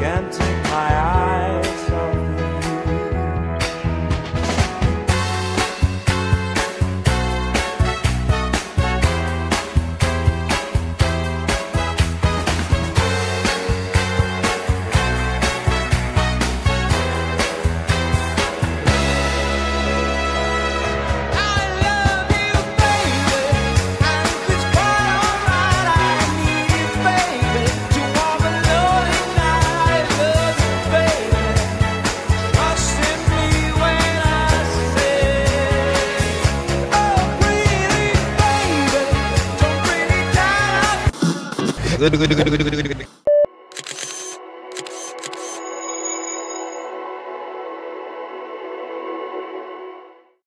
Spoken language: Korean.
can't 그리고 그리고 그리고 그리고 그리고 그리고